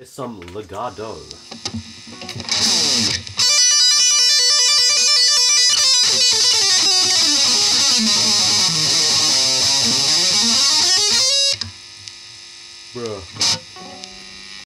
It's some legato. Bruh.